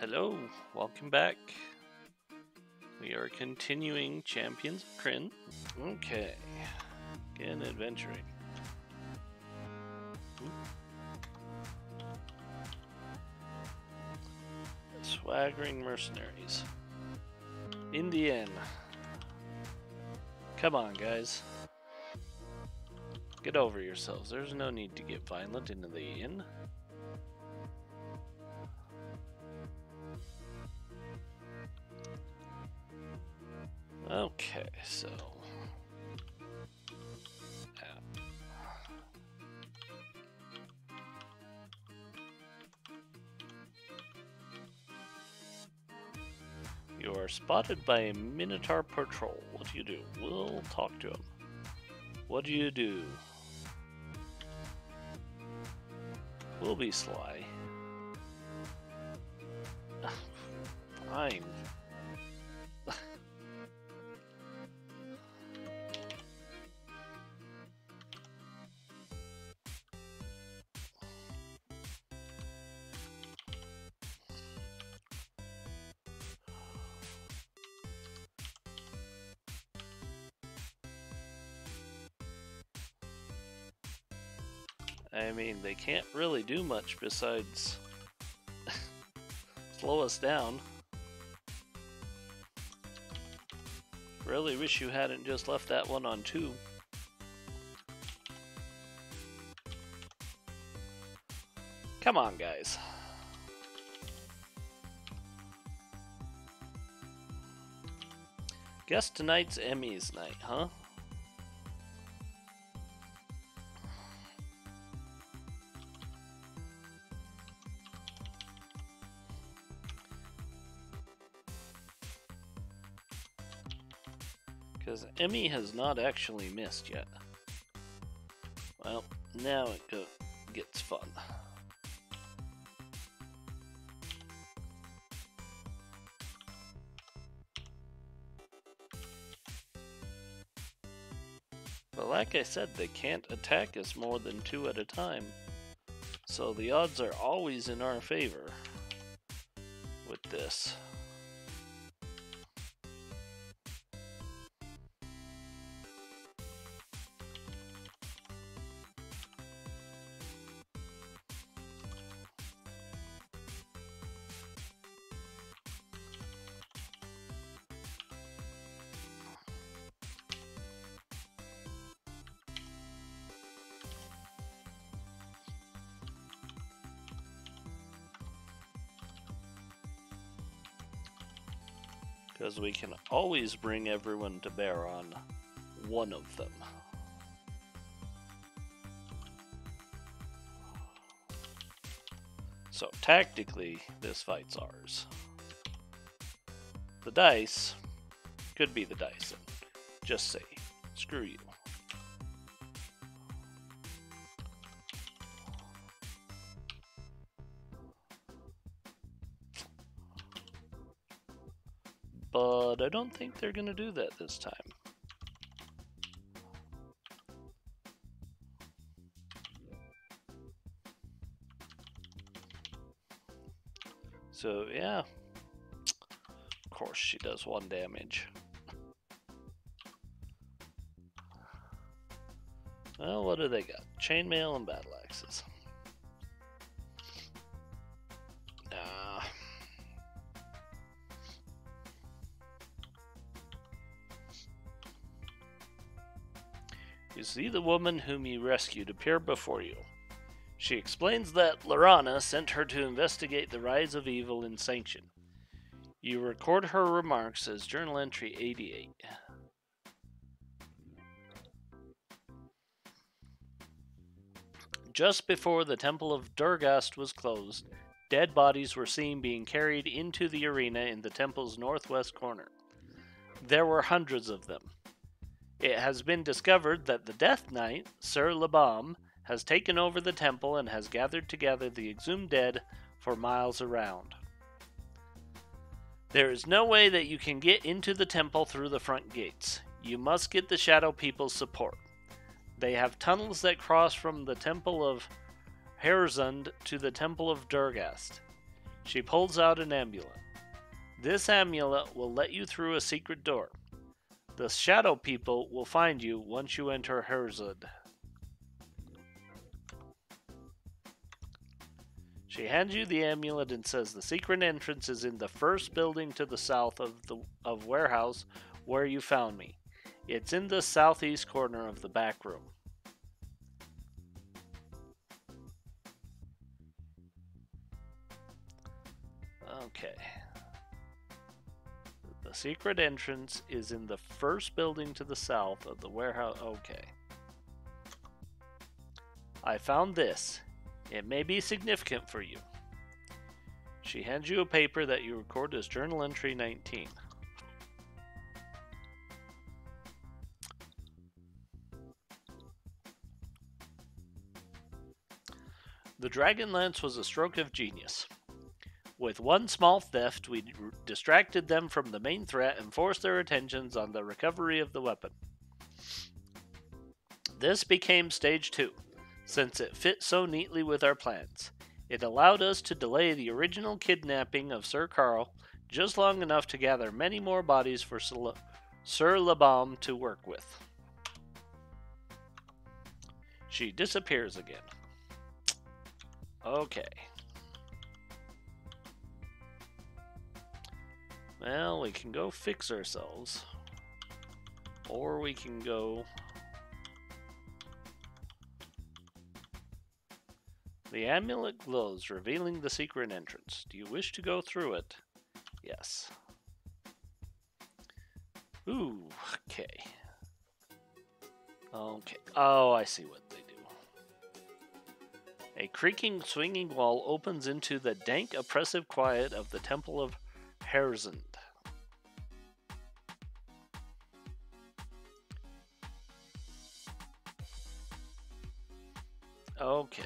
Hello, welcome back. We are continuing Champions of Krynn. Okay, again adventuring. Swaggering mercenaries. Indian. Come on, guys. Get over yourselves. There's no need to get violent into the inn. Okay, so. You are spotted by a Minotaur patrol. What do you do? We'll talk to him. What do you do? We'll be sly. Fine. Mean, they can't really do much besides slow us down. Really wish you hadn't just left that one on two. Come on, guys. Guess tonight's Emmy's night, huh? Emmy has not actually missed yet. Well, now it go gets fun. But like I said, they can't attack us more than two at a time. So the odds are always in our favor with this. Because we can always bring everyone to bear on one of them. So tactically, this fight's ours. The dice could be the dice, just say, screw you. Don't think they're going to do that this time. So, yeah. Of course, she does one damage. Well, what do they got? Chainmail and battle axes. See the woman whom you rescued appear before you. She explains that Lorana sent her to investigate the rise of evil in Sanction. You record her remarks as journal entry 88. Just before the Temple of Duerghast was closed, dead bodies were seen being carried into the arena in the temple's northwest corner. There were hundreds of them. It has been discovered that the Death Knight, Sir Labam, has taken over the temple and has gathered together the exhumed dead for miles around. There is no way that you can get into the temple through the front gates. You must get the Shadow People's support. They have tunnels that cross from the Temple of Huerzyd to the Temple of Duerghast. She pulls out an amulet. This amulet will let you through a secret door. The shadow people will find you once you enter Huerzyd. She hands you the amulet and says the secret entrance is in the first building to the south of the of warehouse where you found me. It's in the southeast corner of the back room. Okay. The secret entrance is in the first building to the south of the warehouse. Okay. I found this. It may be significant for you. She hands you a paper that you record as journal entry 19. The Dragon Lance was a stroke of genius. With one small theft, we distracted them from the main threat and forced their attentions on the recovery of the weapon. This became stage two, since it fit so neatly with our plans. It allowed us to delay the original kidnapping of Sir Karl just long enough to gather many more bodies for Sir Labam to work with. She disappears again. Okay. Well, we can go fix ourselves. Or we can go... The amulet glows, revealing the secret entrance. Do you wish to go through it? Yes. Ooh, okay. Okay. Oh, I see what they do. A creaking, swinging wall opens into the dank, oppressive quiet of the Temple of Huerzyd. Okay.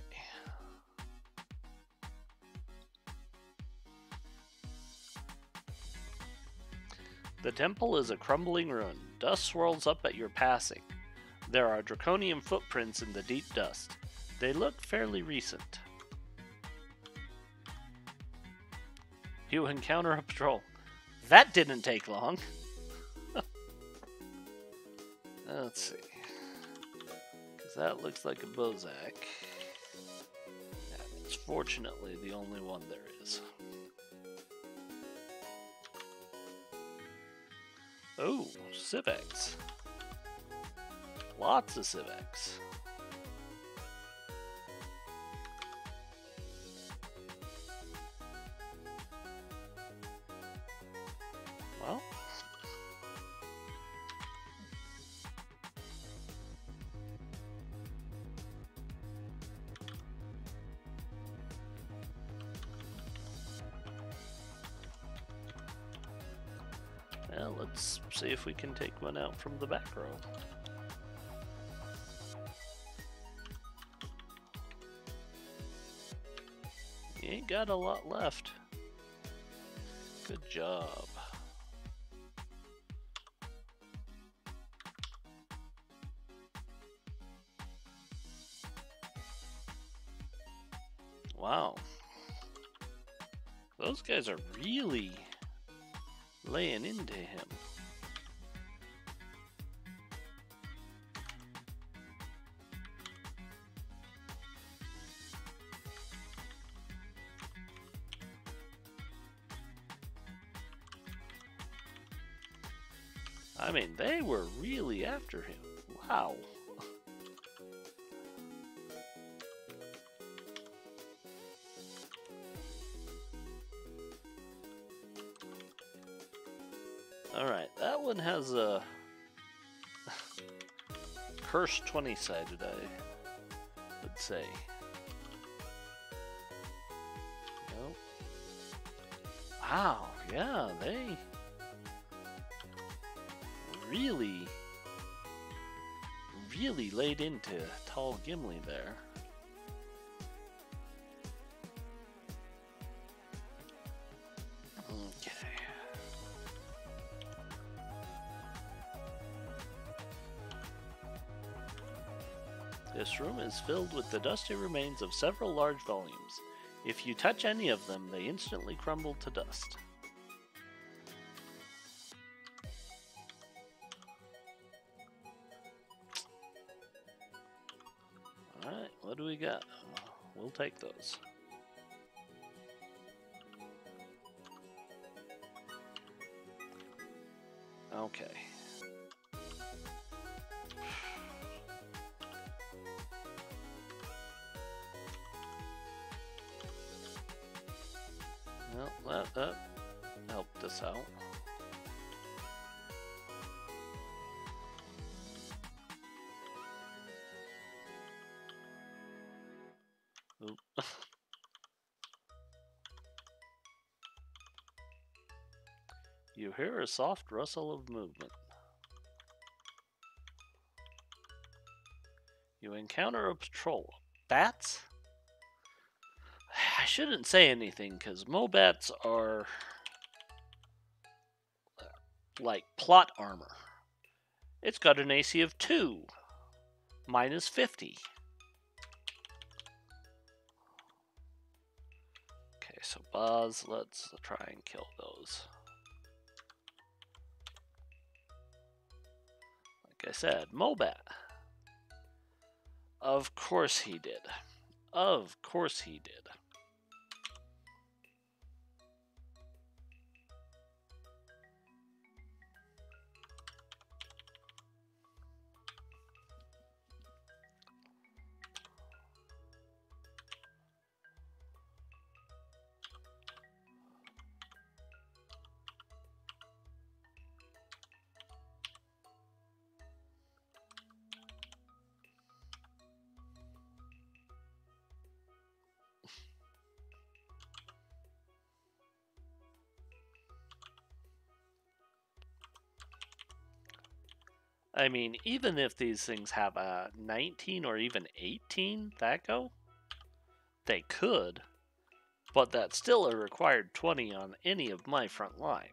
The temple is a crumbling ruin. Dust swirls up at your passing. There are draconian footprints in the deep dust. They look fairly recent. You encounter a patrol. That didn't take long. Let's see. That looks like a Bozak. It's fortunately the only one there is. Oh, Sivaks. Lots of Sivaks. We can take one out from the back row. You ain't got a lot left. Good job. Wow. Those guys are really laying into him. After him. Wow. Alright, that one has a cursed 20 sided, I would say. Nope. Wow, yeah, they really, really laid into tall Gimli there. Okay. This room is filled with the dusty remains of several large volumes. If you touch any of them, they instantly crumble to dust. What do we got? Uh, we'll take those. Okay. Well, that, that helped us out. Hear a soft rustle of movement. You encounter a patrol. Bats? I shouldn't say anything because Mobats are uh, like plot armor. It's got an AC of 2, minus 50. Okay, so Buzz, let's try and kill those. I said, Mobat. Of course he did. Of course he did. I mean, even if these things have a 19 or even 18 THAC0, they could, but that's still a required 20 on any of my front line.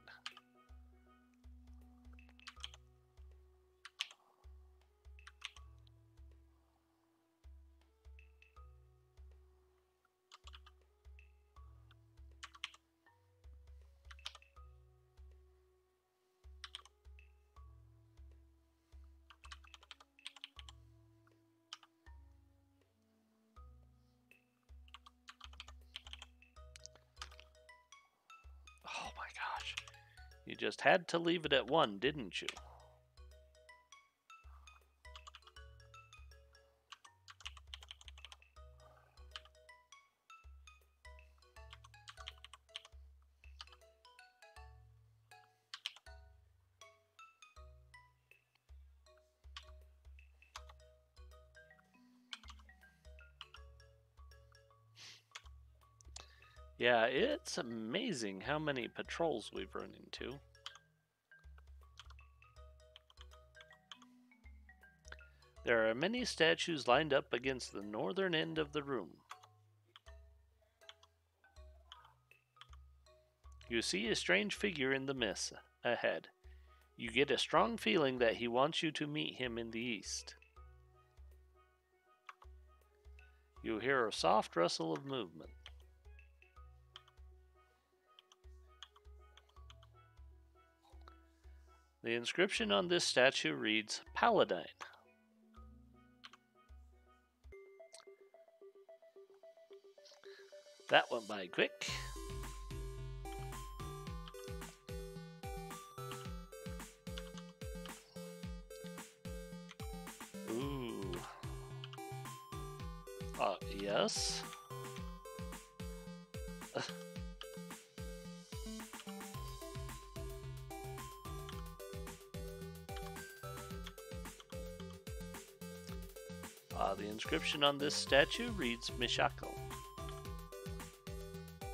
You just had to leave it at one, didn't you? It's amazing how many patrols we've run into. There are many statues lined up against the northern end of the room. You see a strange figure in the mist ahead. You get a strong feeling that he wants you to meet him in the east. You hear a soft rustle of movement. The inscription on this statue reads Paladine. That went by quick. Ooh. Uh, yes. Uh, the inscription on this statue reads Mishakal.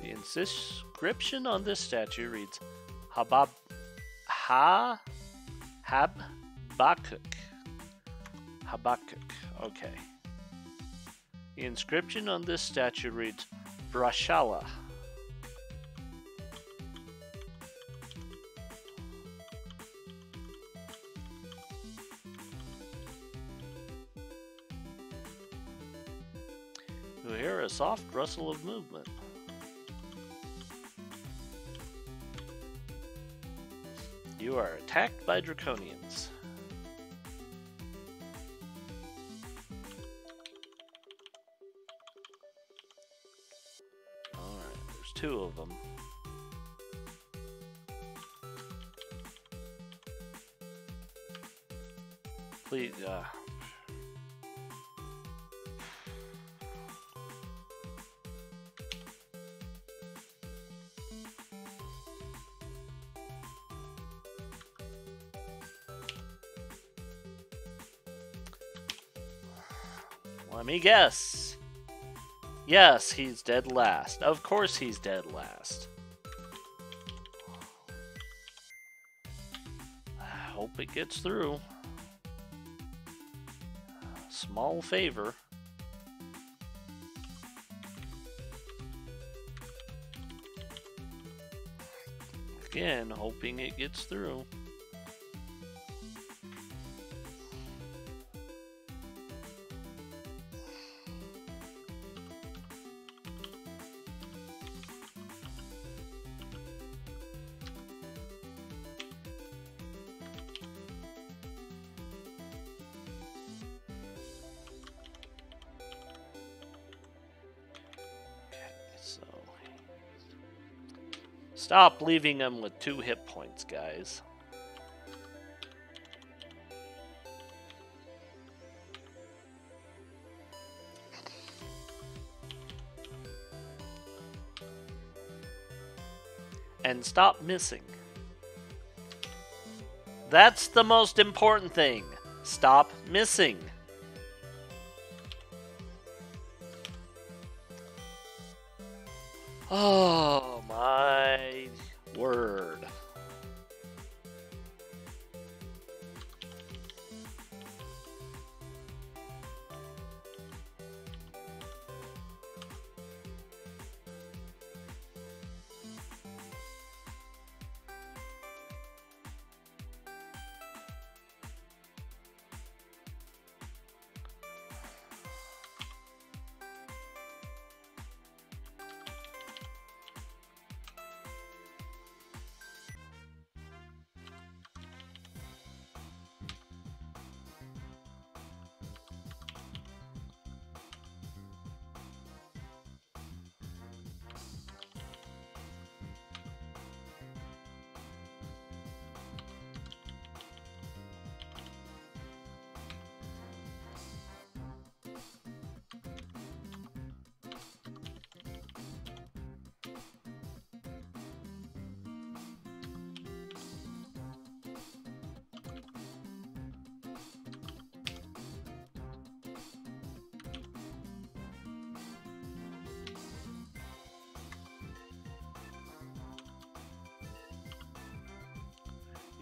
The inscription on this statue reads Habab Ha Habakkuk. Habakkuk. Okay. The inscription on this statue reads Branchala. soft rustle of movement. You are attacked by Draconians. Alright, there's two of them. Please, uh, me guess. Yes, he's dead last. Of course he's dead last. I hope it gets through. Small favor. Again, hoping it gets through. Stop leaving him with two hit points, guys. And stop missing. That's the most important thing. Stop missing.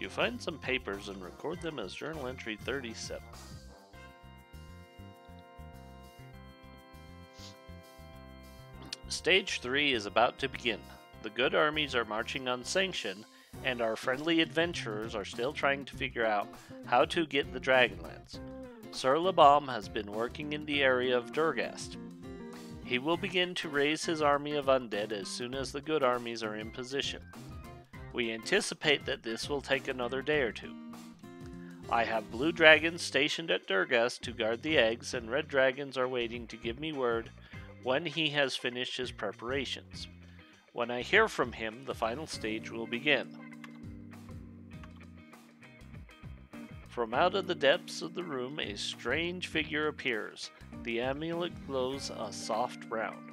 You find some papers and record them as journal entry 37. Stage 3 is about to begin. The good armies are marching on sanction, and our friendly adventurers are still trying to figure out how to get the Dragonlance. Sir Labam has been working in the area of Duerghast. He will begin to raise his army of undead as soon as the good armies are in position. We anticipate that this will take another day or two. I have blue dragons stationed at Duerghast to guard the eggs, and red dragons are waiting to give me word when he has finished his preparations. When I hear from him, the final stage will begin. From out of the depths of the room, a strange figure appears. The amulet glows a soft brown.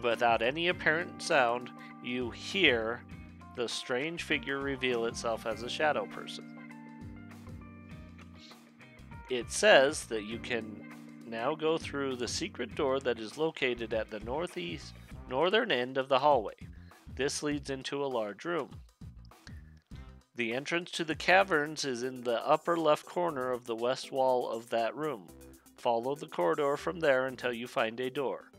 Without any apparent sound, you hear the strange figure reveal itself as a shadow person. It says that you can now go through the secret door that is located at the northeast northern end of the hallway. This leads into a large room. The entrance to the caverns is in the upper left corner of the west wall of that room. Follow the corridor from there until you find a door.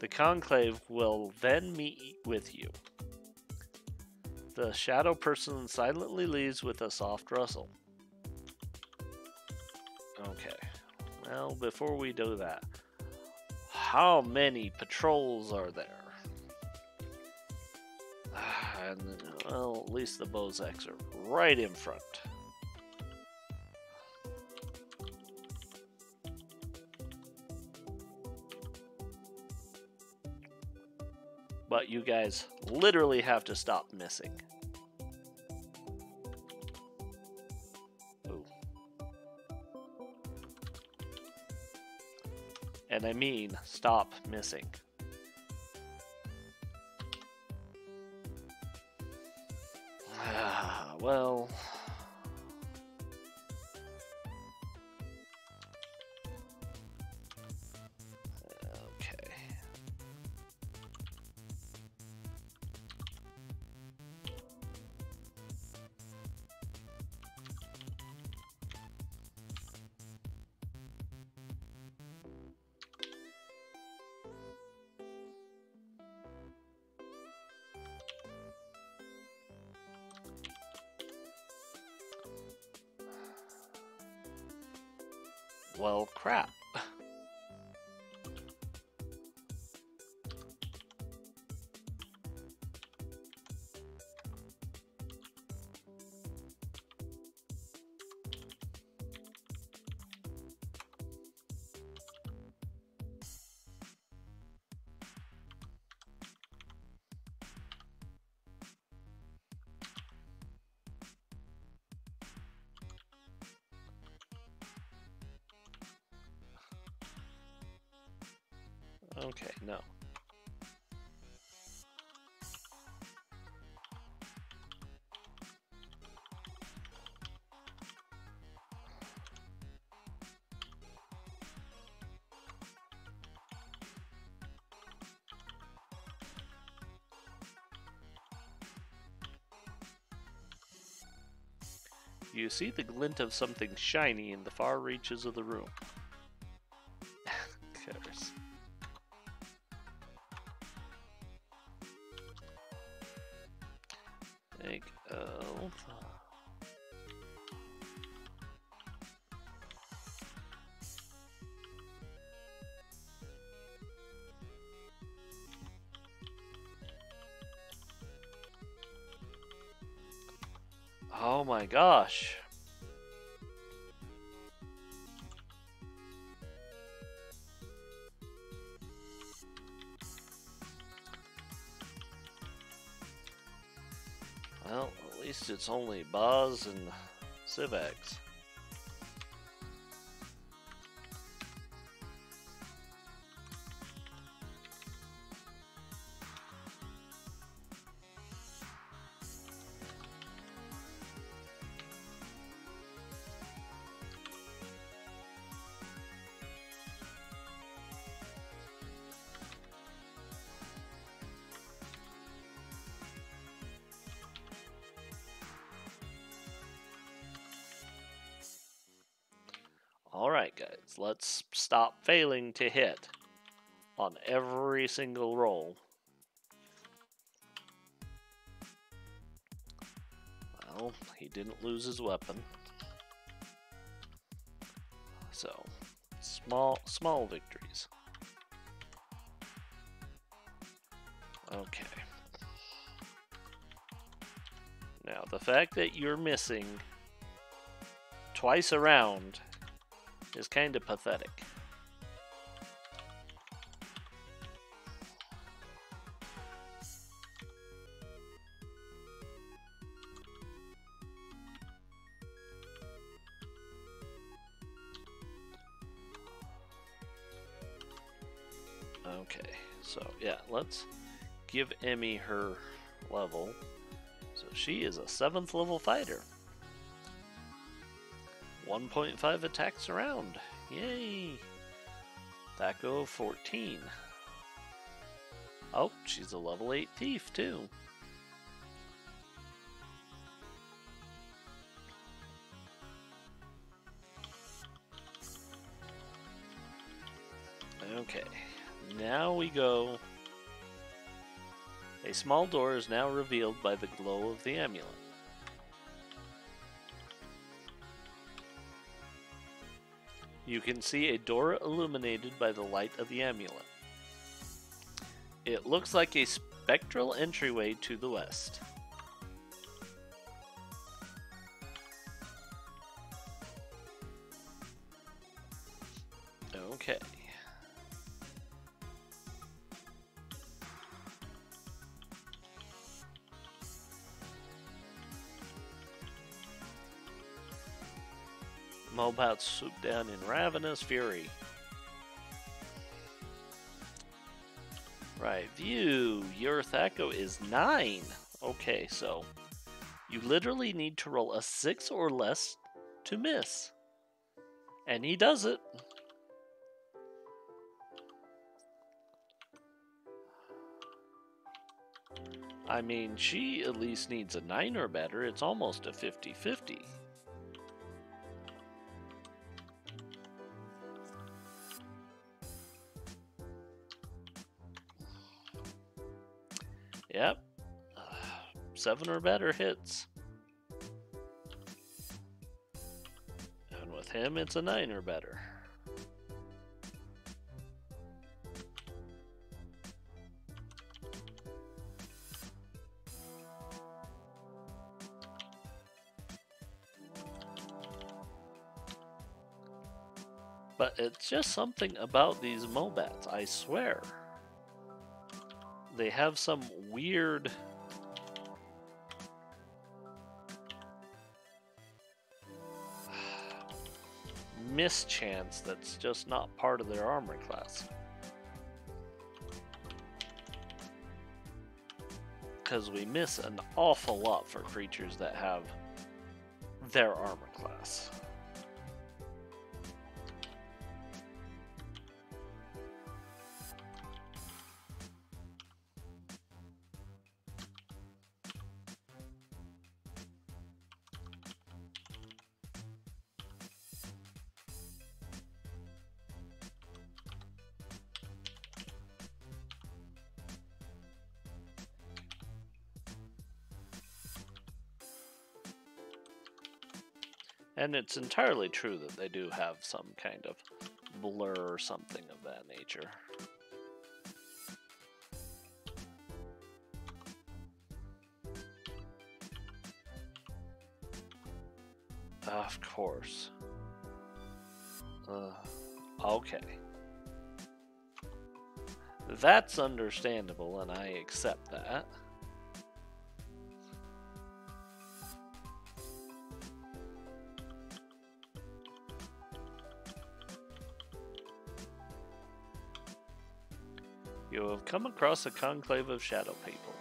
The conclave will then meet with you. The shadow person silently leaves with a soft rustle. Okay. Well, before we do that, how many patrols are there? And, well, at least the Bozaks are right in front. But you guys literally have to stop missing. Ooh. And I mean, stop missing. Well. You see the glint of something shiny in the far reaches of the room. My gosh. Well, at least it's only Boz and Sivaks. Let's stop failing to hit on every single roll. Well, he didn't lose his weapon. So, small small victories. Okay. Now, the fact that you're missing twice around is kind of pathetic. Okay, so yeah, let's give Emmy her level. So she is a seventh level fighter. 1.5 attacks around. Yay! That THAC0 14. Oh, she's a level 8 thief too. Okay, now we go. A small door is now revealed by the glow of the amulet. You can see a door illuminated by the light of the amulet. It looks like a spectral entryway to the west. Mobats swoop down in ravenous fury. Right, view. Your THAC0 is 9. Okay, so you literally need to roll a 6 or less to miss. And he does it. I mean, she at least needs a 9 or better. It's almost a 50 50. Seven or better hits. And with him, it's a nine or better. But it's just something about these Mobats, I swear. They have some weird... mischance that's just not part of their armor class. Because we miss an awful lot for creatures that have their armor class. And it's entirely true that they do have some kind of blur or something of that nature. Of course. Uh, okay. That's understandable, and I accept that. You have come across a conclave of shadow people.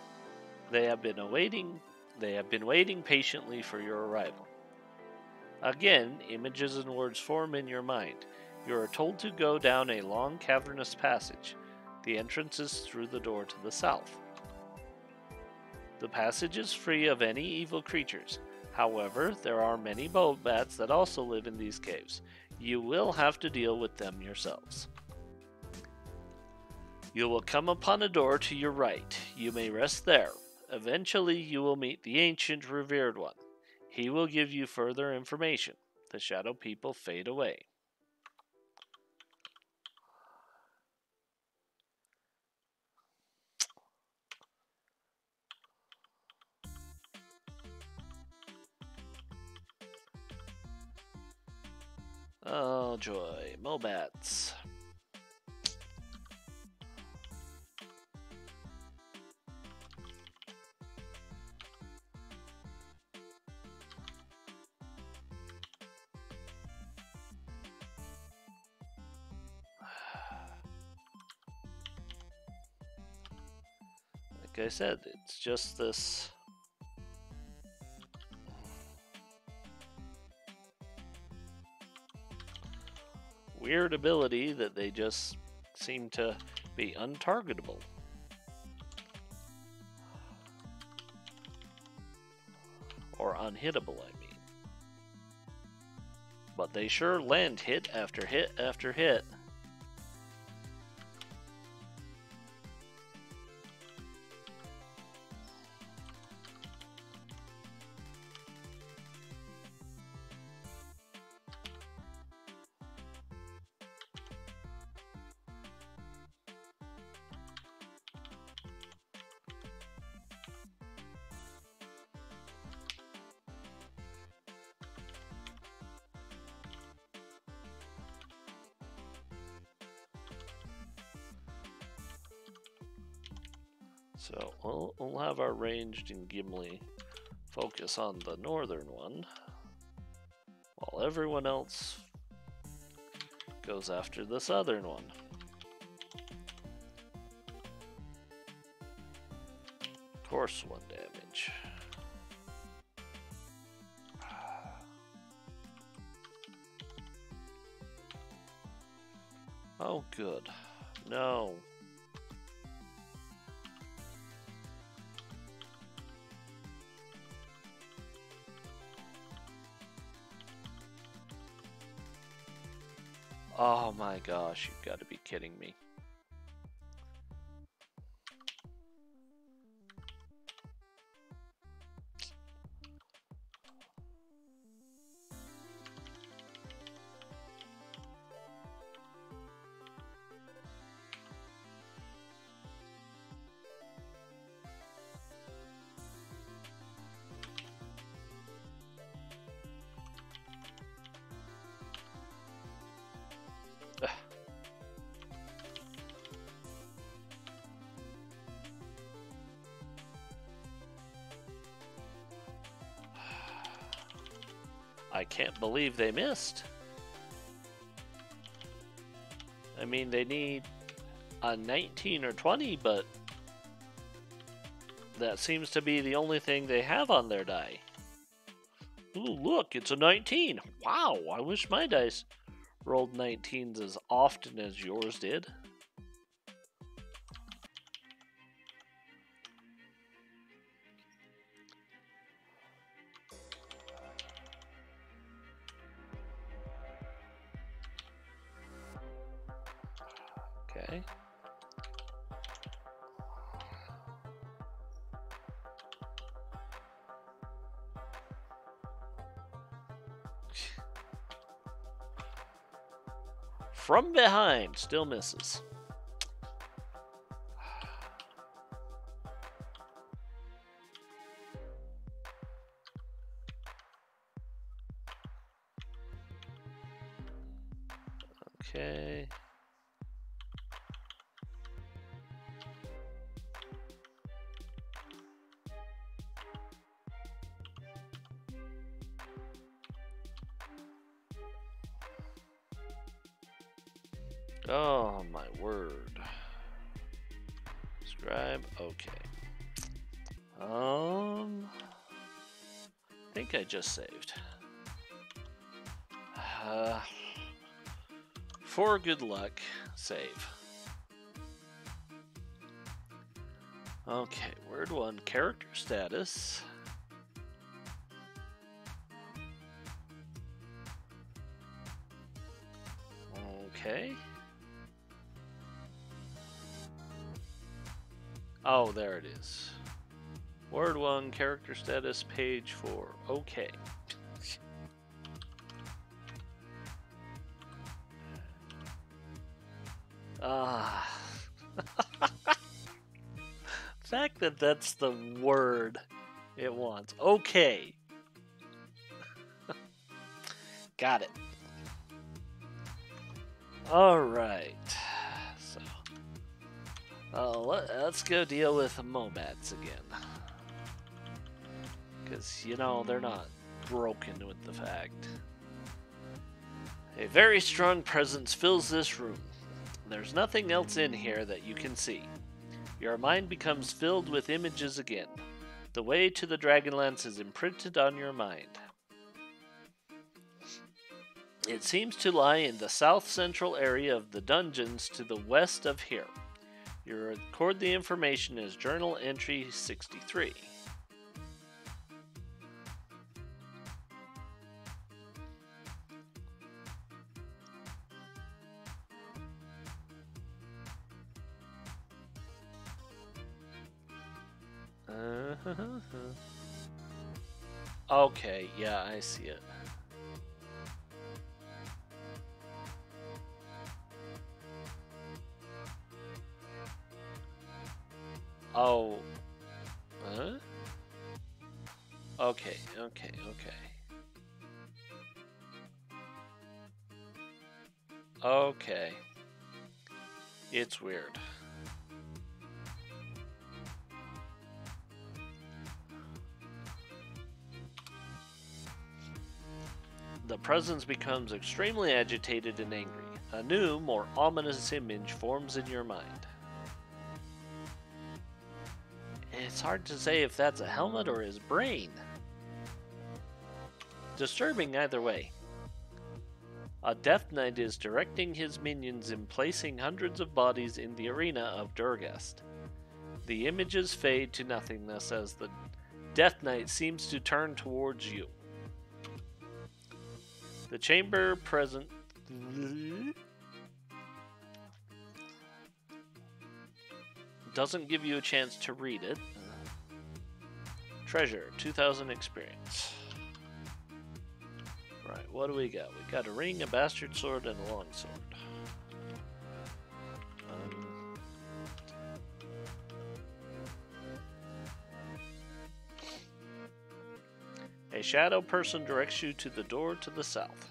They have been awaiting they have been waiting patiently for your arrival. Again, images and words form in your mind. You are told to go down a long cavernous passage. The entrance is through the door to the south. The passage is free of any evil creatures. However, there are many bats that also live in these caves. You will have to deal with them yourselves. You will come upon a door to your right. You may rest there. Eventually, you will meet the ancient revered one. He will give you further information. The shadow people fade away. Oh joy, Mobats. I said, it's just this. Weird ability that they just seem to be untargetable. Or unhittable, I mean. But they sure land hit after hit after hit. Have our ranged and Gimli focus on the northern one, while everyone else goes after the southern one. Of course, one damage. Oh, good. No. My gosh, you've got to be kidding me. Believe they missed. I mean, they need a 19 or 20, but that seems to be the only thing they have on their die. Ooh, look, it's a 19. Wow, I wish my dice rolled 19s as often as yours did. From behind, still misses. Oh my word. Scribe, okay. Um, I think I just saved. Uh, for good luck, save. Okay, word one, character status. Okay. Oh, there it is. Word 1, character status, page 4. Okay. Ah. fact that that's the word it wants. Okay. Got it. All right. Uh, let, us go deal with Momads again. Because, you know, they're not broken with the fact. A very strong presence fills this room. There's nothing else in here that you can see. Your mind becomes filled with images again. The way to the Dragonlance is imprinted on your mind. It seems to lie in the south central area of the dungeons to the west of here. You record the information as Journal Entry 63. Uh-huh. Okay, yeah, I see it. Oh. Huh? Okay, okay, okay. Okay. It's weird. The presence becomes extremely agitated and angry. A new, more ominous image forms in your mind. It's hard to say if that's a helmet or his brain. Disturbing either way. A Death Knight is directing his minions in placing hundreds of bodies in the arena of Duerghast. The images fade to nothingness as the Death Knight seems to turn towards you. The chamber present. Doesn't give you a chance to read it. Treasure, 2000 experience. Right, what do we got? We got a ring, a bastard sword, and a longsword. Um, a shadow person directs you to the door to the south.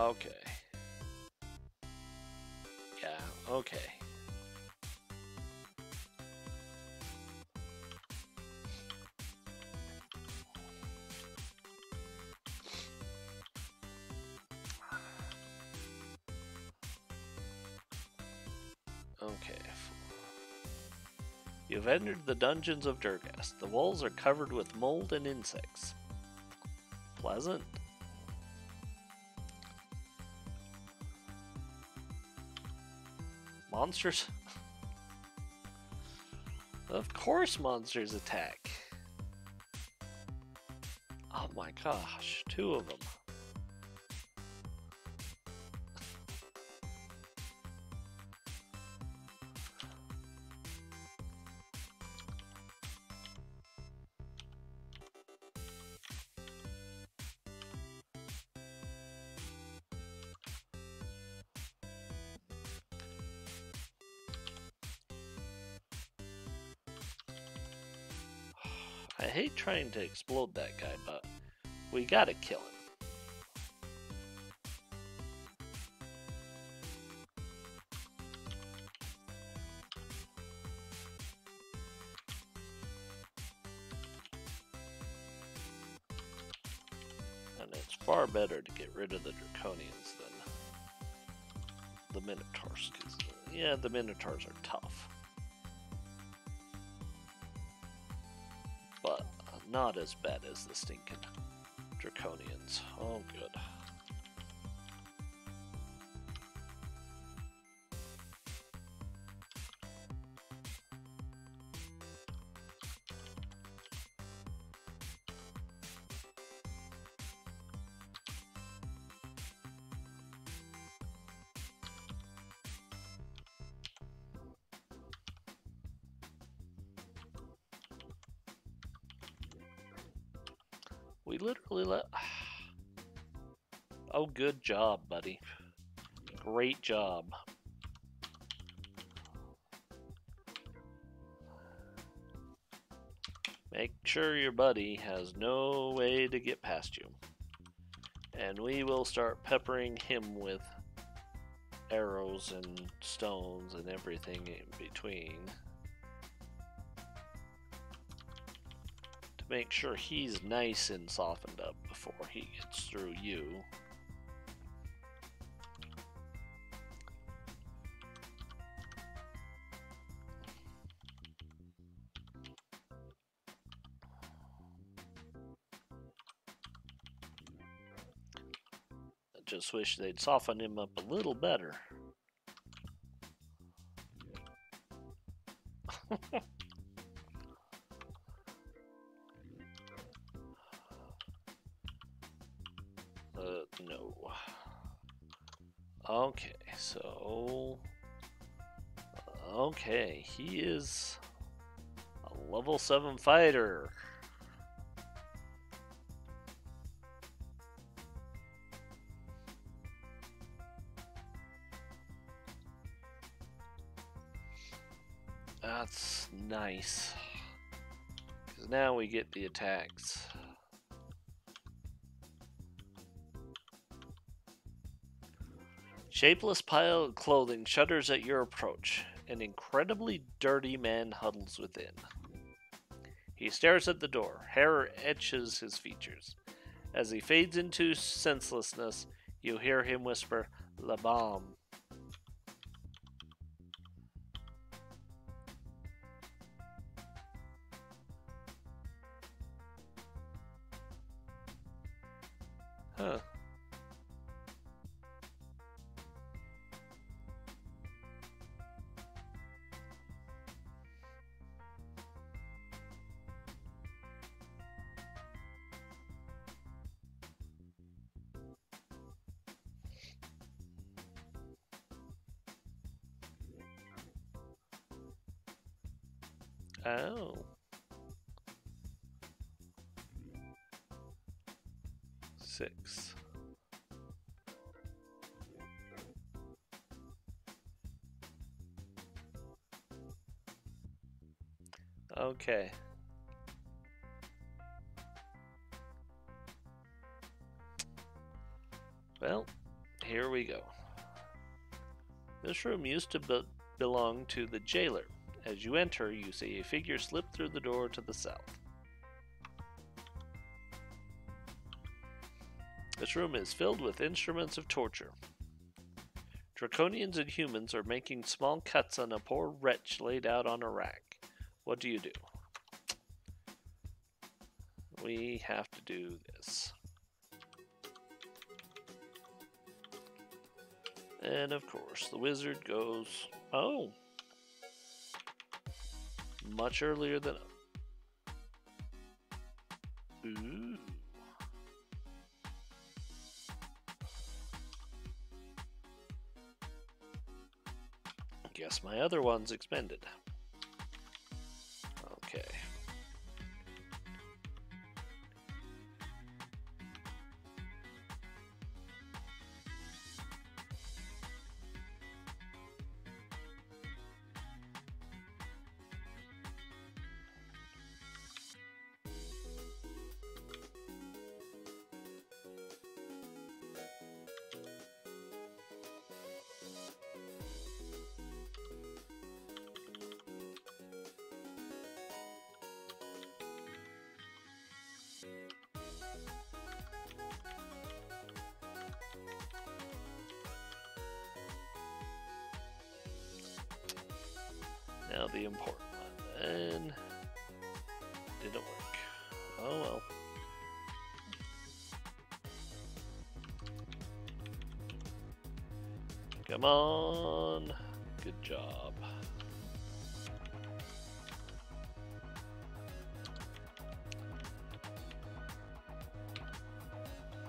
Okay. Yeah, okay. Okay. You've entered the dungeons of Duerghast. The walls are covered with mold and insects. Pleasant. Monsters? of course monsters attack. Oh my gosh, two of them. Trying to explode that guy, but we gotta kill him. And it's far better to get rid of the Draconians than the Minotaurs, yeah, the Minotaurs are tough. Not as bad as the stinking Draconians. Oh, good. Job. Make sure your buddy has no way to get past you. And we will start peppering him with arrows and stones and everything in between. To make sure he's nice and softened up before he gets through you. Wish they'd soften him up a little better. uh, no. Okay, so. Okay, he is a level 7 fighter. Nice. Because now we get the attacks. Shapeless pile of clothing shudders at your approach. An incredibly dirty man huddles within. He stares at the door. Hair etches his features. As he fades into senselessness, you hear him whisper, La bombe. Okay. Well, here we go. This room used to be belong to the jailer. As you enter, you see a figure slip through the door to the south. This room is filled with instruments of torture. Draconians and humans are making small cuts on a poor wretch laid out on a rack. What do you do? We have to do this. And of course, the wizard goes, Oh, much earlier than. Ooh. Guess my other one's expended. The important one. And didn't work. Oh well. Come on. Good job.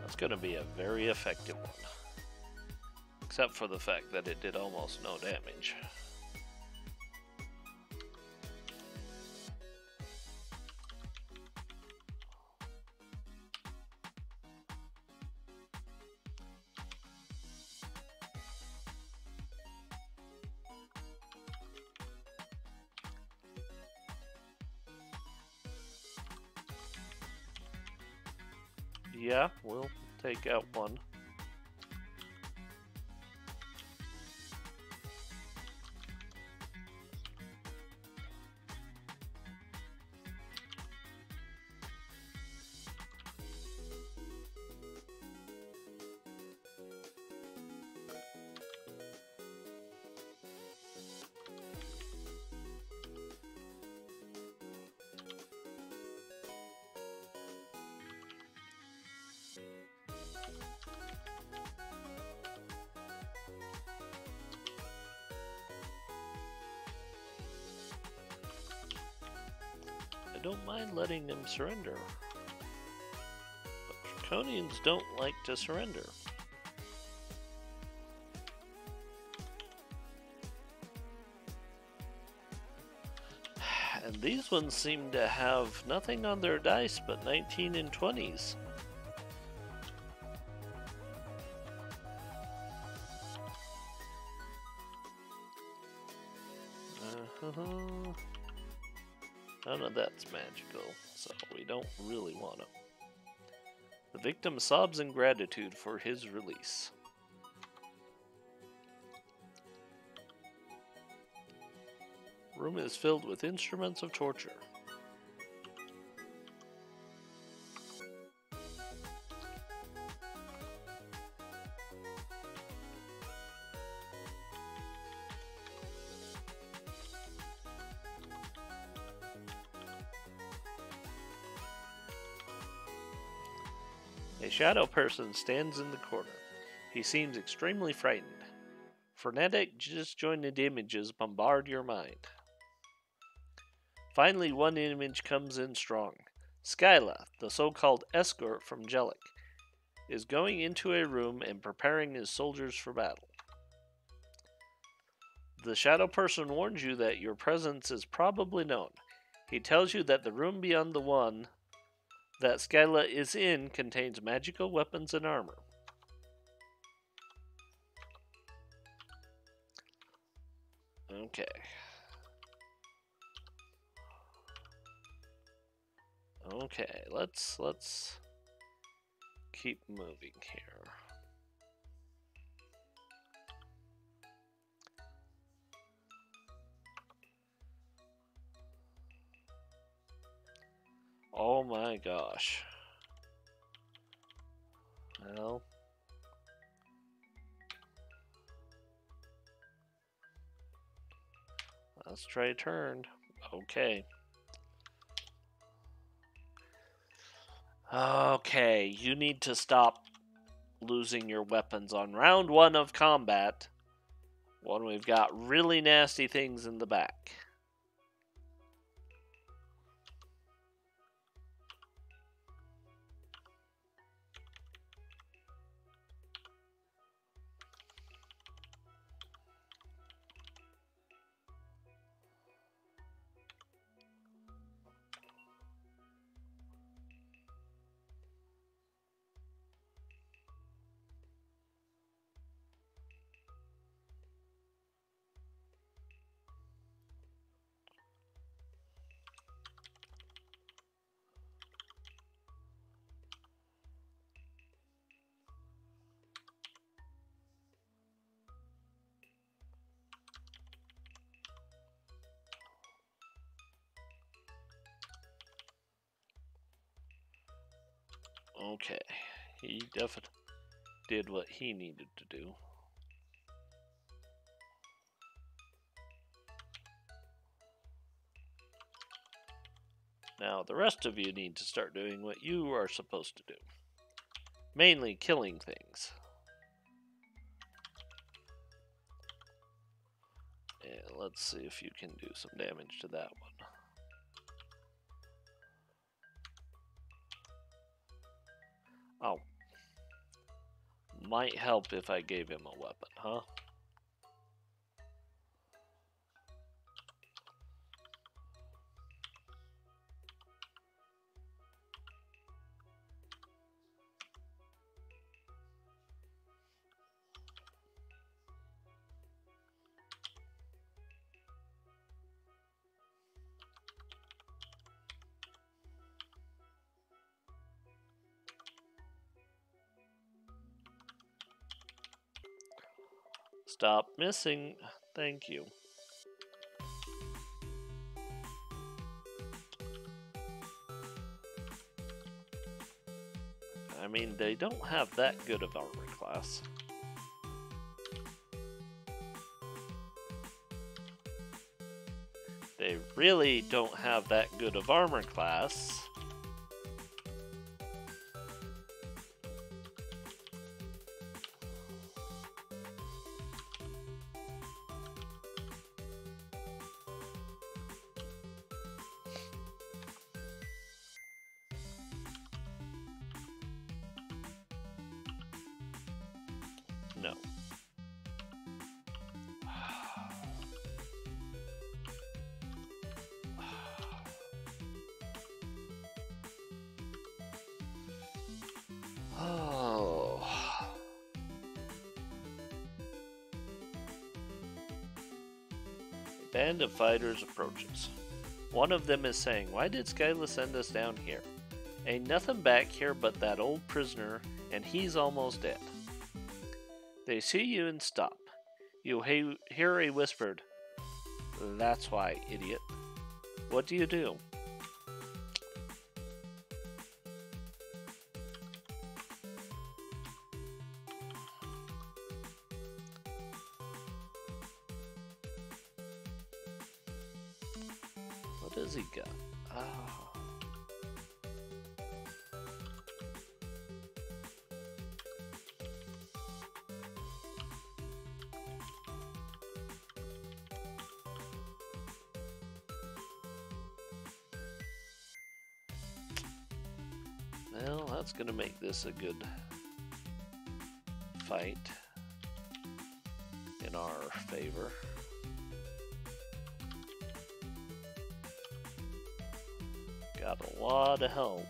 That's going to be a very effective one. Except for the fact that it did almost no damage. Letting them surrender. But Draconians don't like to surrender. And these ones seem to have nothing on their dice but 19 and 20s. victim sobs in gratitude for his release. Room is filled with instruments of torture. Shadow person stands in the corner. He seems extremely frightened. Frenetic, disjointed images bombard your mind. Finally, one image comes in strong. Skyla, the so called escort from Jelek, is going into a room and preparing his soldiers for battle. The shadow person warns you that your presence is probably known. He tells you that the room beyond the one that Skyla is in contains magical weapons and armor. Okay. Okay, let's let's keep moving here. Oh my gosh. Well. Let's try a turn. Okay. Okay, you need to stop losing your weapons on round one of combat when we've got really nasty things in the back. Definitely did what he needed to do. Now, the rest of you need to start doing what you are supposed to do. Mainly killing things. And let's see if you can do some damage to that one. Might help if I gave him a weapon, huh? Stop missing. Thank you. I mean, they don't have that good of armor class. They really don't have that good of armor class. Of fighters approaches. One of them is saying, Why did Skyla send us down here? Ain't nothing back here but that old prisoner, and he's almost dead. They see you and stop. You he- hear a whispered, That's why, idiot. What do you do? Does he got? Oh. Well, that's going to make this a good fight in our favor. Lot of help.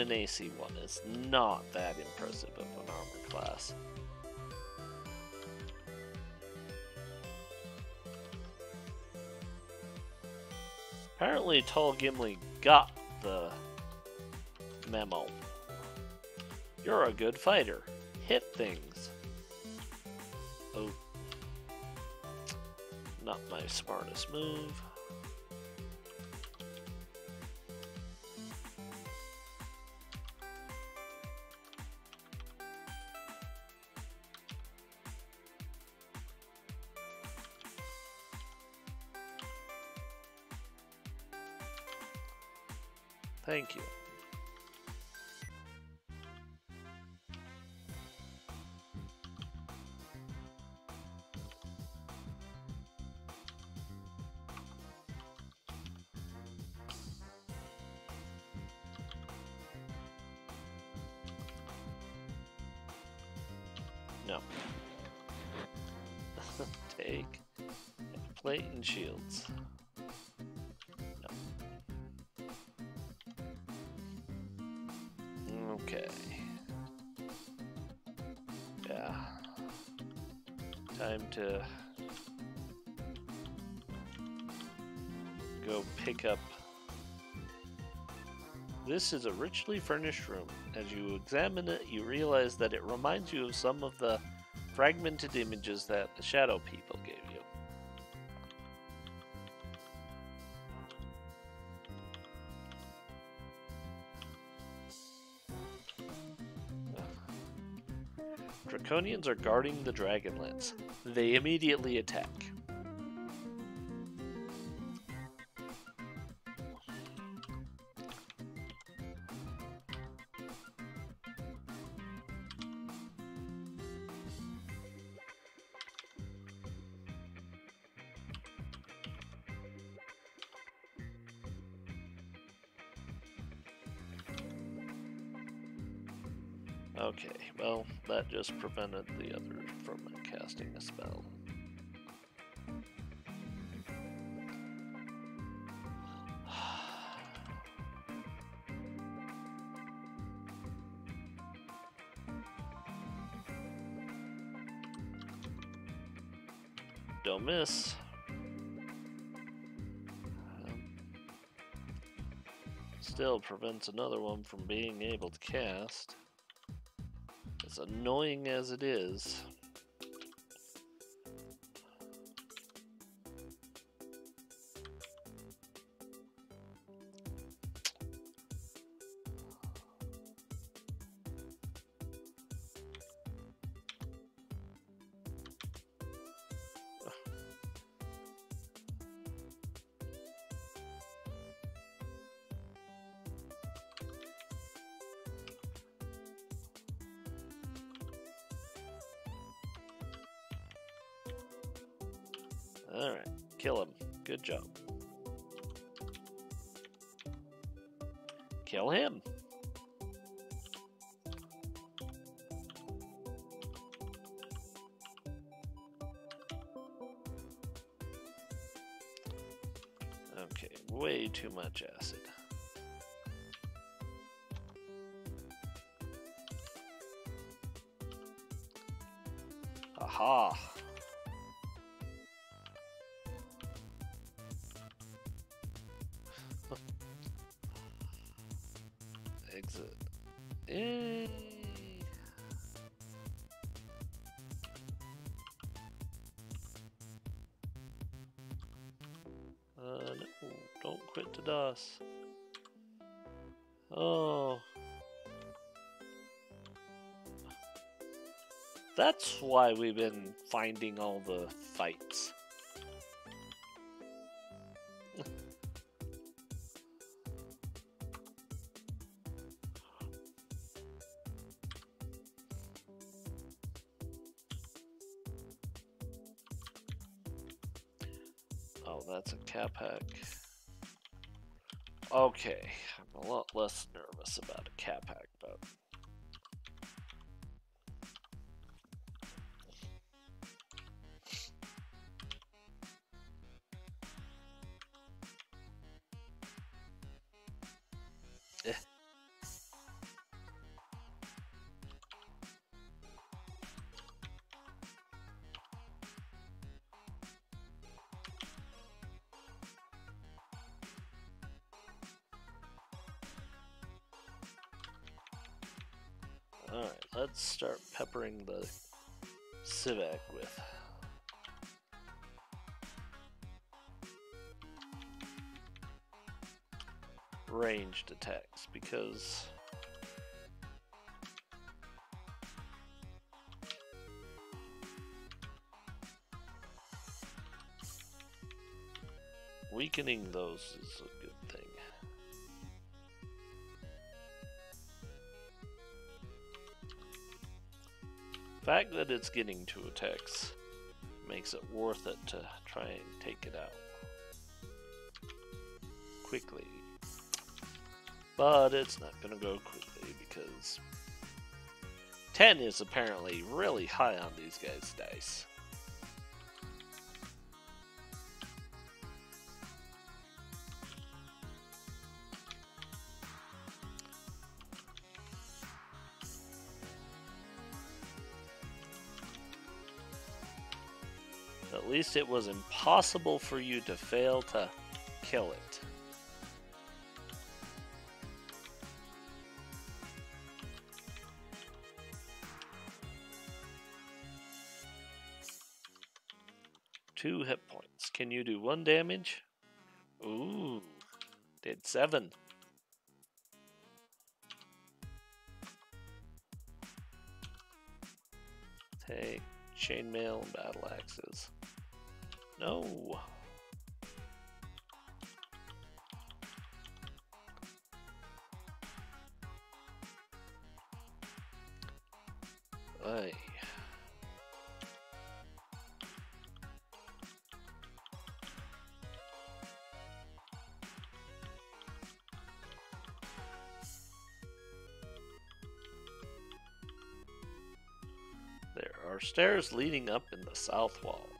An AC1 is not that impressive of an armor class. Apparently Tall Gimli got the memo. You're a good fighter. Hit things. Oh. Not my smartest move. Okay. Yeah. Time to go pick up. This is a richly furnished room. As you examine it, you realize that it reminds you of some of the fragmented images that the Shadow People Draconians are guarding the Dragonlance. They immediately attack. Just prevented the other from casting a spell. Don't miss. Still prevents another one from being able to cast. Annoying as it is. Too much acid. Aha! DOS. Oh. That's why we've been finding all the fights. Okay, I'm a lot less nervous about a Kapak, peppering the Sivak with. ranged attacks because weakening those is a good fact that it's getting two attacks makes it worth it to try and take it out quickly. But it's not going to go quickly because 10 is apparently really high on these guys' dice. Least it was impossible for you to fail to kill it. Two hit points. Can you do one damage? Ooh, did seven. Take chainmail and battle axes. No. Ay. There are stairs leading up in the south wall.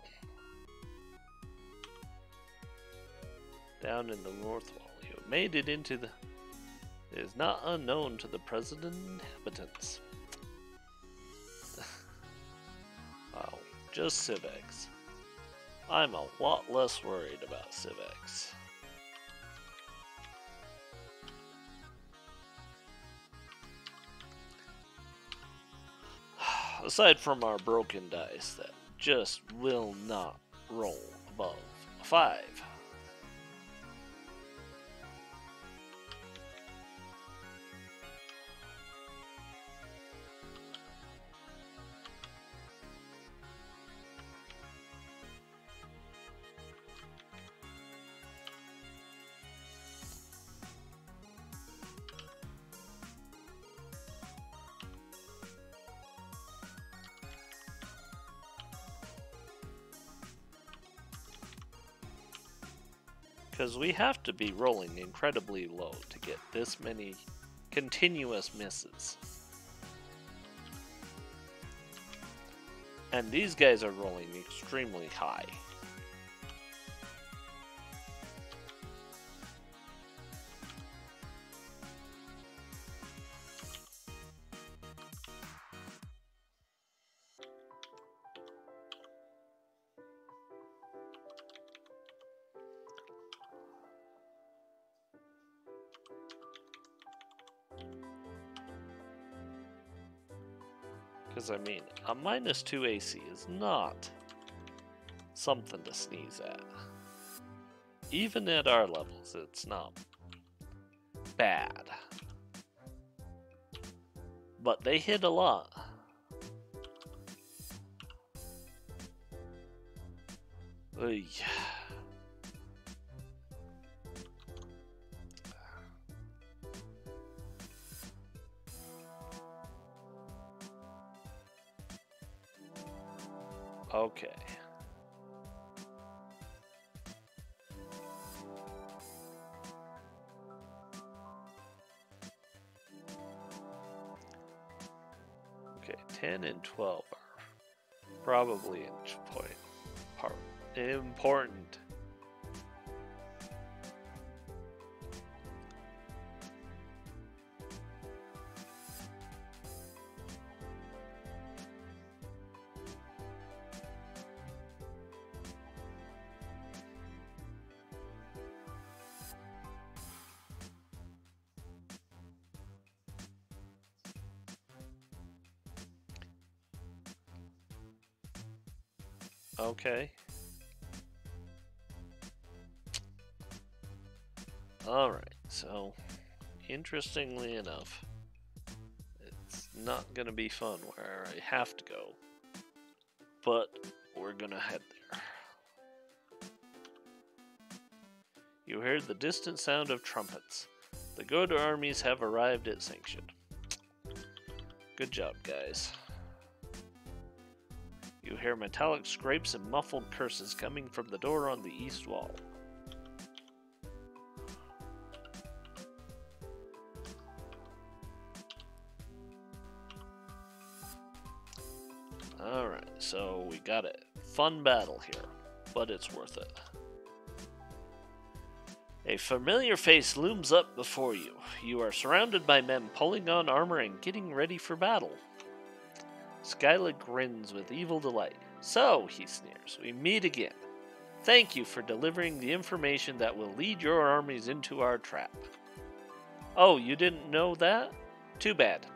Down in the north wall, you made it into the. It is not unknown to the present inhabitants. wow, just Sivaks. I'm a lot less worried about Sivaks. aside from our broken dice that just will not roll above a five. Because we have to be rolling incredibly low to get this many continuous misses. And these guys are rolling extremely high. Because, I mean, a minus 2 AC is not something to sneeze at. Even at our levels, it's not bad. But they hit a lot. Oy. Probably point, Okay. Alright, so interestingly enough, it's not gonna be fun where I have to go, but we're gonna head there. You heard the distant sound of trumpets. The Goda armies have arrived at Sanction. Good job, guys. Hear metallic scrapes and muffled curses coming from the door on the east wall. Alright, so we got a fun battle here, but it's worth it. A familiar face looms up before you. You are surrounded by men pulling on armor and getting ready for battle. Skyla grins with evil delight. So, he sneers, we meet again. Thank you for delivering the information that will lead your armies into our trap. Oh, you didn't know that? Too bad.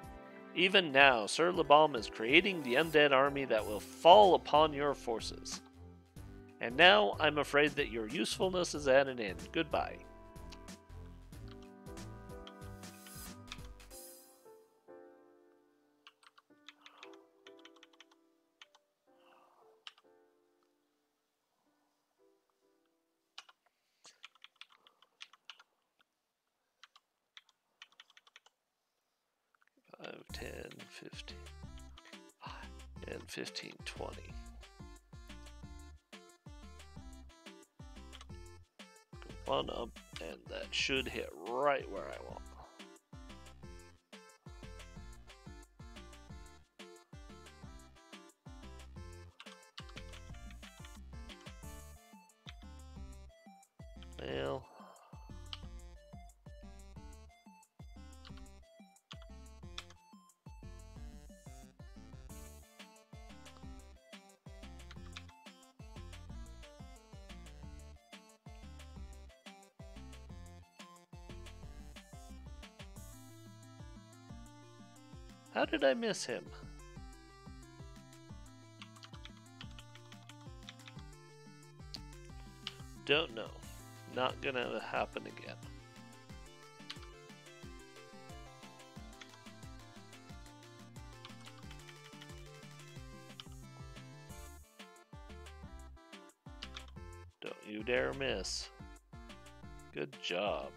Even now, Sir Labalm is creating the undead army that will fall upon your forces. And now I'm afraid that your usefulness is at an end. Goodbye. Up, and that should hit right where I want. Did I miss him? Don't know. Not gonna happen again. Don't you dare miss. Good job.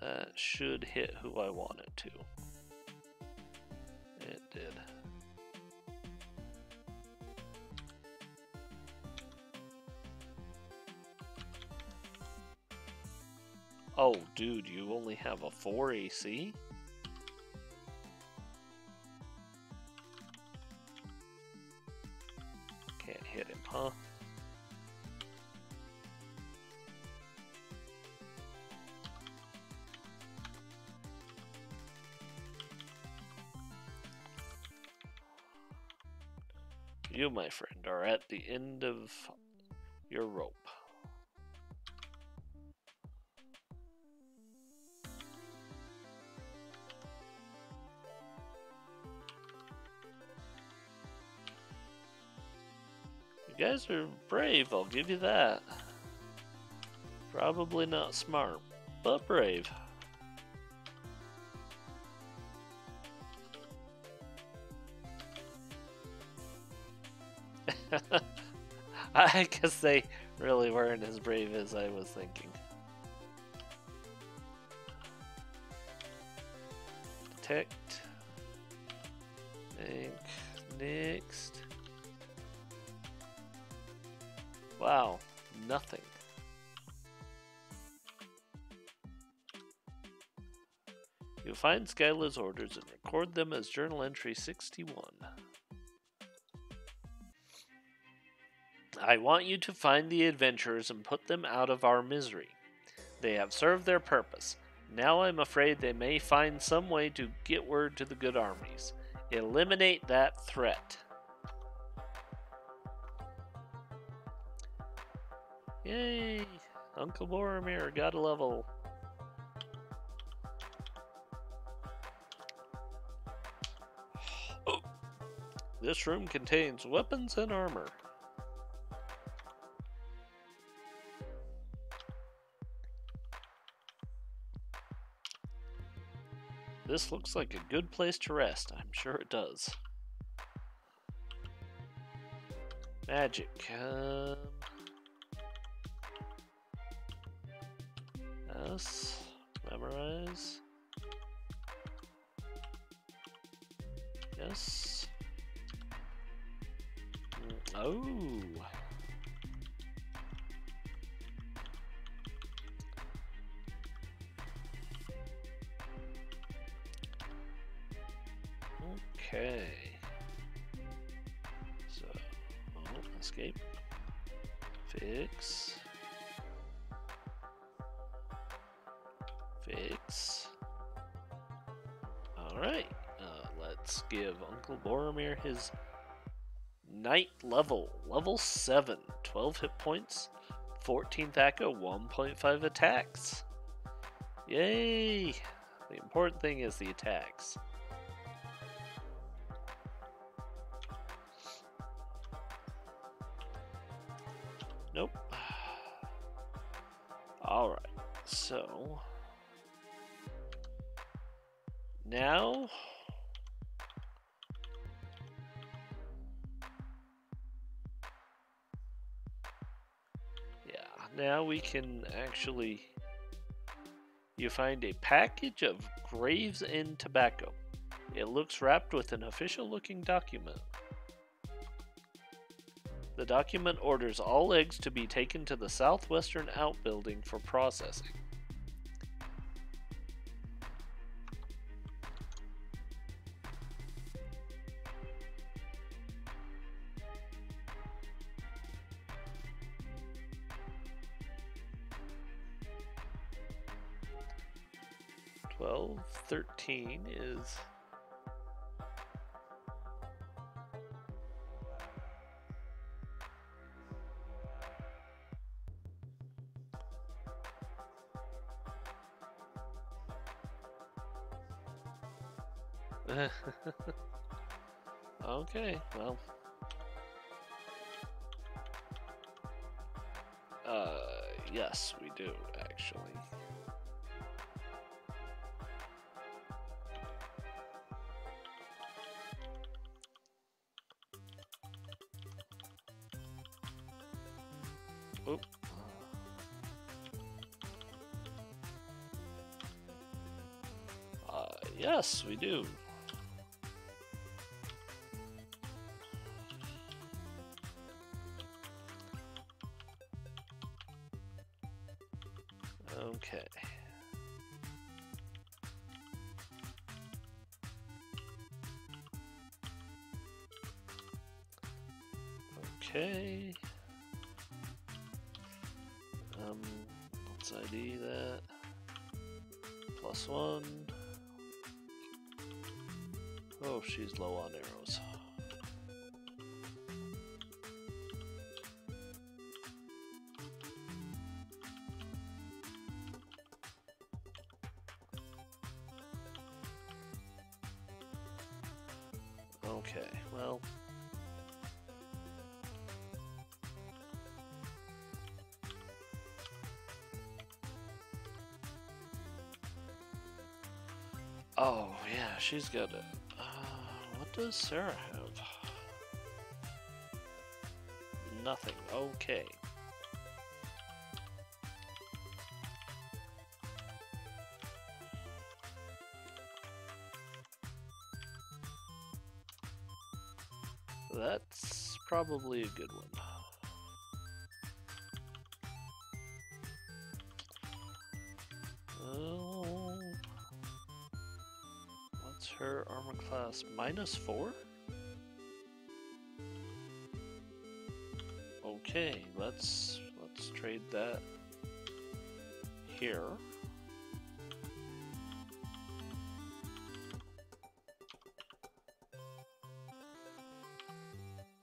That should hit who I want it to. It did. Oh, dude, you only have a 4 AC? Can't hit him, huh? You, my friend, are at the end of your rope. You guys are brave, I'll give you that. Probably not smart, but brave. I guess they really weren't as brave as I was thinking. Detect. Think. Next. Wow, nothing. You'll find Skyla's orders and record them as journal entry 61. I want you to find the adventurers and put them out of our misery. They have served their purpose. Now I'm afraid they may find some way to get word to the good armies. Eliminate that threat. Yay! Uncle Boromir got a level. Oh. This room contains weapons and armor. This looks like a good place to rest. I'm sure it does. Magic. Um, yes. Memorize. Yes. Mm, Oh. Okay. So, oh, escape. Fix. Fix. Alright. Uh, let's give Uncle Boromir his Knight level. Level 7. 12 hit points. 14 THAC0. 1.5 attacks. Yay! The important thing is the attacks. Can actually. You find a package of Graves and tobacco. It looks wrapped with an official looking document. The document orders all eggs to be taken to the southwestern outbuilding for processing. do, actually. Oop. Uh, yes, we do. Okay. Um, let's ID that. Plus one. Oh, she's low on arrows. She's got it. Uh, what does Sarah have? Nothing. Okay. That's probably a good one. Minus four? Okay, let's let's trade that here.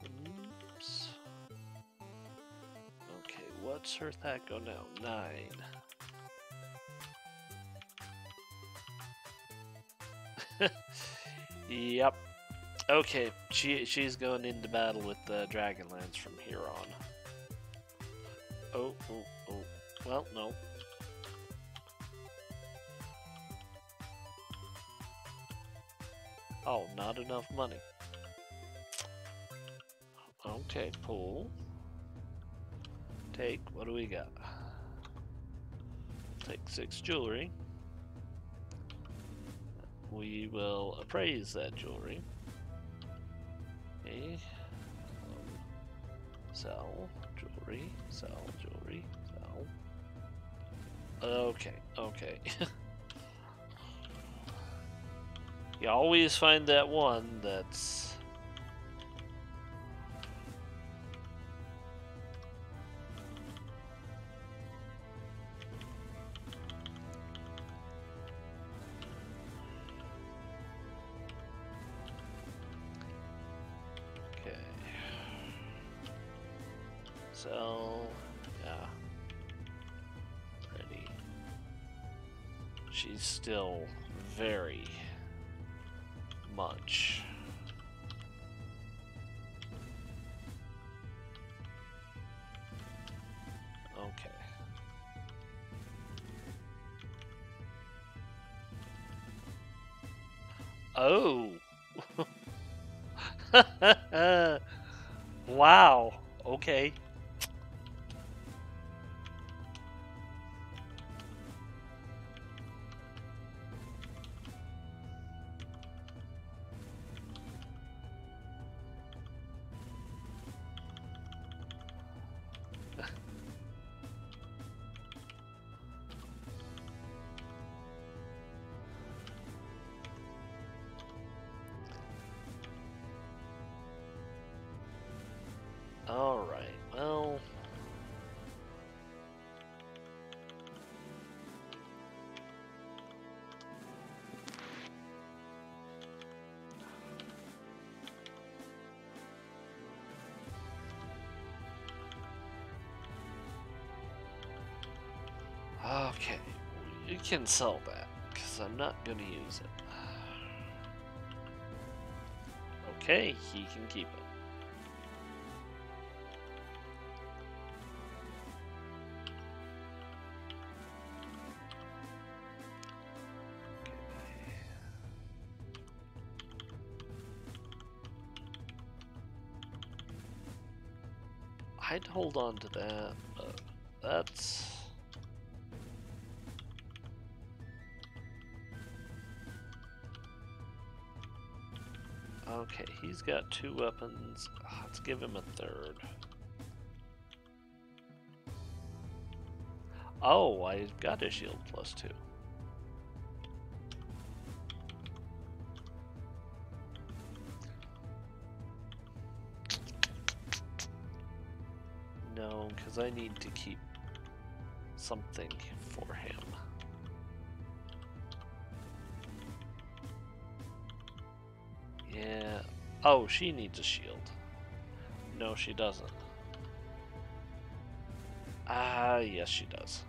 Oops. Okay, what's her that go oh now? Nine. Yep. Okay, she she's going into battle with the Dragonlance from here on. Oh, oh, oh. Well, no. Oh, not enough money. Okay, pull. Take, what do we got? Take six jewelry. We will appraise that jewelry. Okay. Um, sell jewelry, sell jewelry, sell. Okay, okay. you always find that one that's So, yeah. Ready. She's still very much. Okay. Oh. can sell that because I'm not going to use it. Okay, he can keep it. I'd hold on to that, but that's. Okay, he's got two weapons. Let's give him a third. Oh, I got a shield plus two. No, because I need to keep something for him. Yeah. Oh, she needs a shield. No, she doesn't. Ah, yes, she does.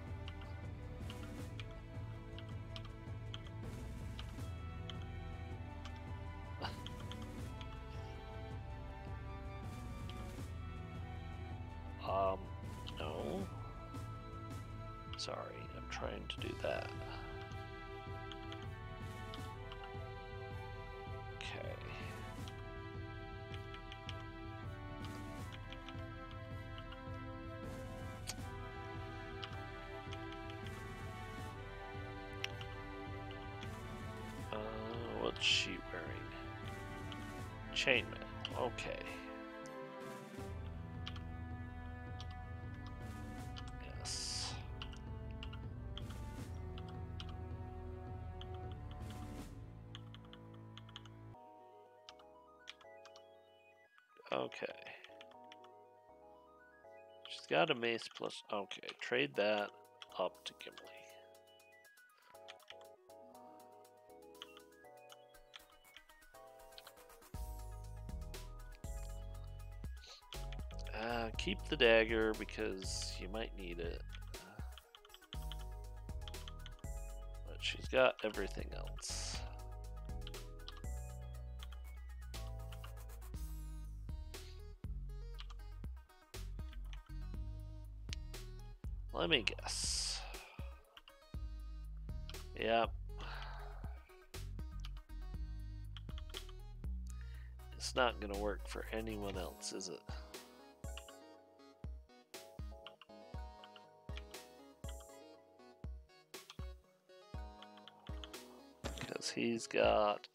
Got a mace plus. Okay, trade that up to Gimli. Uh, keep the dagger because you might need it. But she's got everything else. Let me guess. Yep. It's not gonna work for anyone else, is it? Because he's got...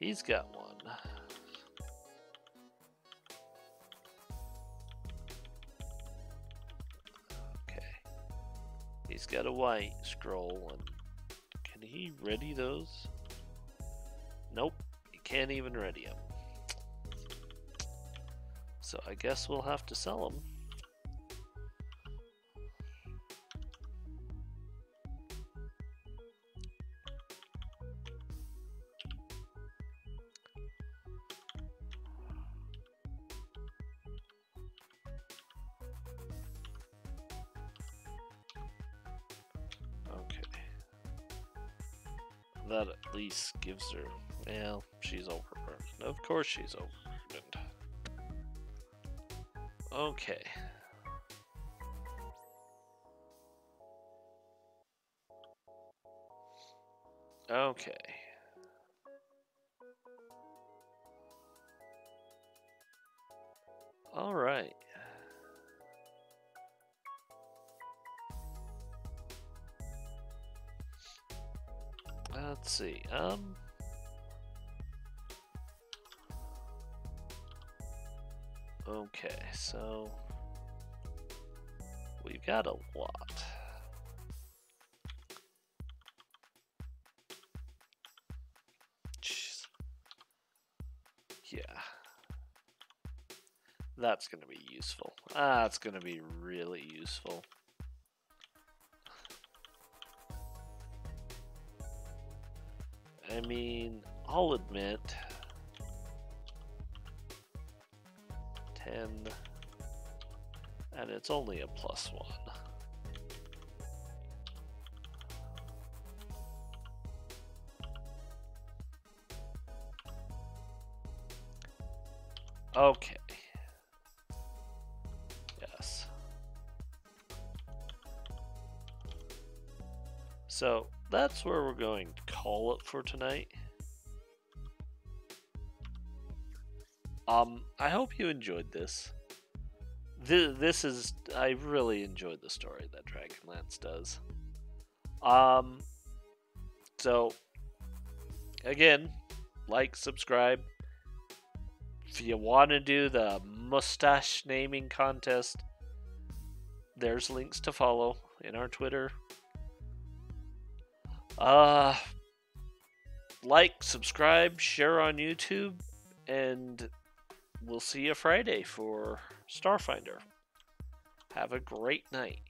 He's got one. A white scroll, and can he ready those? Nope, he can't even ready them. So I guess we'll have to sell them. That at least gives her. Well, she's overburdened. Of course she's overburdened. Okay. Okay. See. Um. Okay, so we've got a lot. Yeah. That's going to be useful. That's going to be really useful. Mean, I'll admit 10 and it's only a plus 1. Okay. For tonight. Um, I hope you enjoyed this. This, this is I really enjoyed the story that Dragonlance does. Um, so again, like, subscribe, if you want to do the mustache naming contest, there's links to follow in our Twitter. Uh, like, subscribe, share on YouTube, and we'll see you Friday for Starfinder. Have a great night.